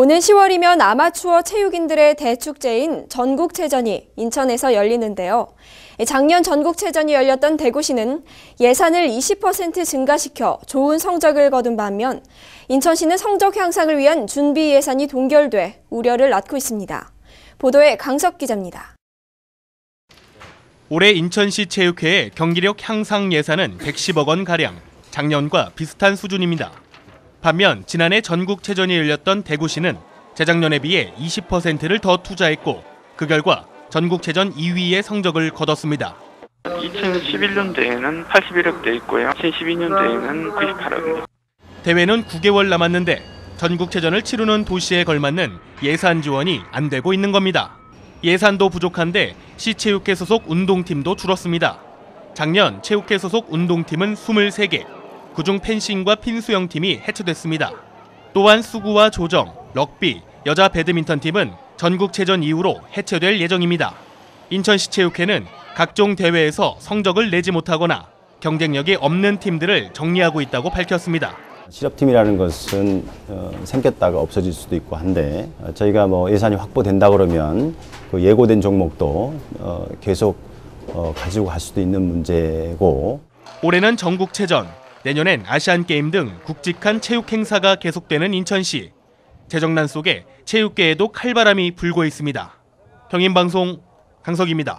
오는 10월이면 아마추어 체육인들의 대축제인 전국체전이 인천에서 열리는데요. 작년 전국체전이 열렸던 대구시는 예산을 20% 증가시켜 좋은 성적을 거둔 반면 인천시는 성적 향상을 위한 준비 예산이 동결돼 우려를 낳고 있습니다. 보도에 강석 기자입니다. 올해 인천시 체육회의 경기력 향상 예산은 110억 원 가량, 작년과 비슷한 수준입니다. 반면 지난해 전국체전이 열렸던 대구시는 재작년에 비해 20%를 더 투자했고 그 결과 전국체전 2위의 성적을 거뒀습니다. 2011년도에는 81억대 있고요. 2012년도에는 98억입니다. 대회는 9개월 남았는데 전국체전을 치르는 도시에 걸맞는 예산 지원이 안 되고 있는 겁니다. 예산도 부족한데 시체육회 소속 운동팀도 줄었습니다. 작년 체육회 소속 운동팀은 23개, 그중 펜싱과 핀수영 팀이 해체됐습니다. 또한 수구와 조정, 럭비, 여자 배드민턴 팀은 전국체전 이후로 해체될 예정입니다. 인천시 체육회는 각종 대회에서 성적을 내지 못하거나 경쟁력이 없는 팀들을 정리하고 있다고 밝혔습니다. 실업팀이라는 것은 어, 생겼다가 없어질 수도 있고 한데 어, 저희가 뭐 예산이 확보된다 그러면 그 예고된 종목도 어, 계속 어, 가지고 갈 수도 있는 문제고 올해는 전국체전, 내년엔 아시안게임 등 굵직한 체육 행사가 계속되는 인천시. 재정난 속에 체육계에도 칼바람이 불고 있습니다. 경인방송 강석입니다.